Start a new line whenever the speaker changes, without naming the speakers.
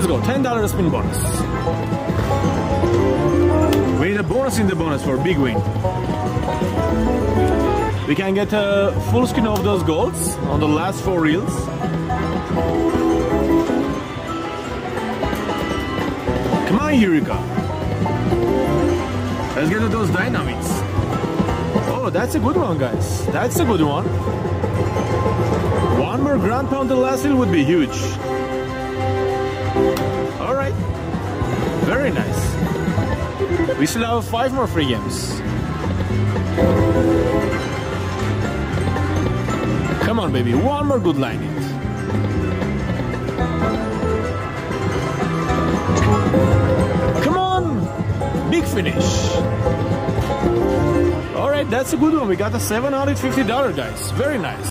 Let's go, $10 spin bonus. We need a bonus in the bonus for big win. We can get a full screen of those golds on the last four reels. Come on, Eureka. Let's get those dynamics. Oh, that's a good one, guys. That's a good one. One more grand pound on the last reel would be huge. Very nice. We still have five more free games. Come on, baby. One more good line. Come on! Big finish. All right, that's a good one. We got a $750, guys. Very nice.